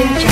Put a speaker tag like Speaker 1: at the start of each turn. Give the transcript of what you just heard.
Speaker 1: Gracias.